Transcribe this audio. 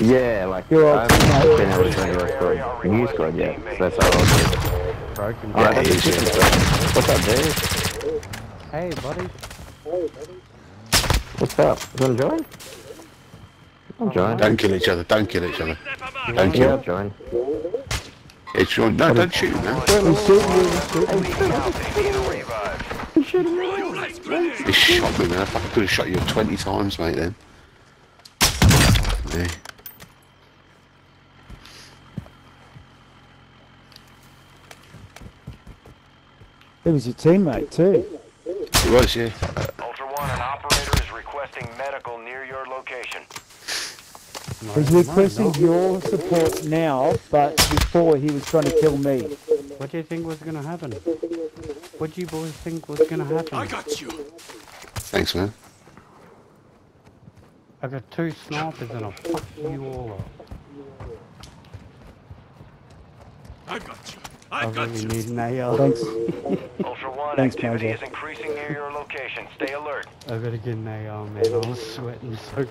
Yeah, like, You're I haven't been able to join your squad, new squad yet, so that's how I was Broken. Alright, that's he's chicken. What's up, dude? Hey, buddy. What's up? You wanna join? I'll join. Don't kill each other. Don't kill each other. Don't kill. I'll join. It's your, no, don't shoot, man. He's shooting you, he's shooting you. He shot me, man. I fucking could have shot you 20 times, mate, then. Yeah. He was your teammate too. It was, yeah. Ultra One, an operator is requesting medical near your location. He's requesting your support now, but before he was trying to kill me. What do you think was gonna happen? What do you boys think was gonna happen? I got, you. Thanks, man. I got two snipers and I'll fuck you all up. I got you. I, really you. I need an AR. Thanks. Ultra One, Thanks, activity Mojo. is increasing near your location. Stay alert. I gotta get an AR, man. I was sweating so